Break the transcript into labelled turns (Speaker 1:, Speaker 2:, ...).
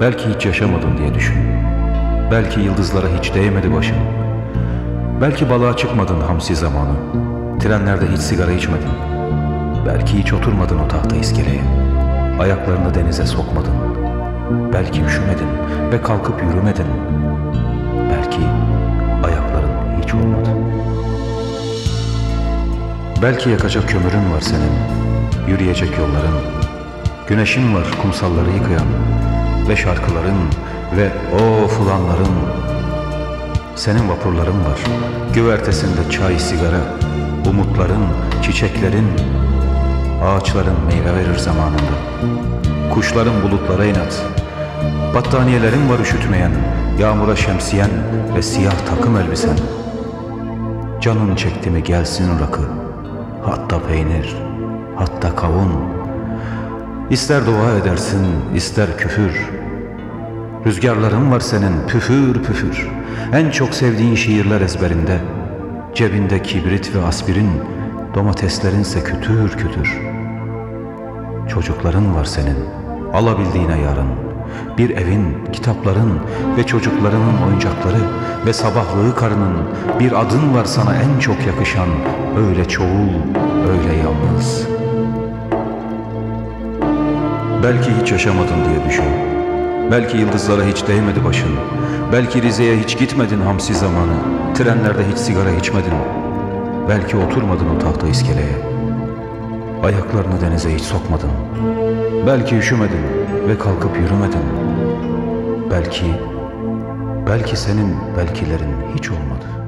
Speaker 1: Belki hiç yaşamadın diye düşün. Belki yıldızlara hiç değmedi başın. Belki balığa çıkmadın hamsi zamanı. Trenlerde hiç sigara içmedin. Belki hiç oturmadın o tahta iskeleye. Ayaklarını denize sokmadın. Belki üşümedin ve kalkıp yürümedin. Belki ayakların hiç olmadı. Belki yakacak kömürün var senin. Yürüyecek yolların, Güneşin var kumsalları yıkayan ve şarkıların ve o fulanların. Senin vapurların var, güvertesinde çay, sigara, umutların, çiçeklerin, ağaçların meyve verir zamanında. Kuşların bulutlara inat, battaniyelerin var üşütmeyen, yağmura şemsiyen ve siyah takım elbisen. Canın çekti mi gelsin rakı, hatta peynir, hatta kavun. İster dua edersin, ister küfür. Rüzgarların var senin püfür püfür. En çok sevdiğin şiirler ezberinde. Cebinde kibrit ve aspirin, domateslerinse kütür kütür. Çocukların var senin, alabildiğine yarın. Bir evin, kitapların ve çocuklarının oyuncakları ve sabahlığı karının bir adın var sana en çok yakışan, öyle çoğul, öyle yalnız. Belki hiç yaşamadın diye düşün. Belki yıldızlara hiç değmedi başın. Belki Rize'ye hiç gitmedin hamsi zamanı. Trenlerde hiç sigara içmedin. Belki oturmadın o tahta iskeleye. Ayaklarını denize hiç sokmadın. Belki üşümedin ve kalkıp yürümedin. Belki, belki senin belkilerin hiç olmadı.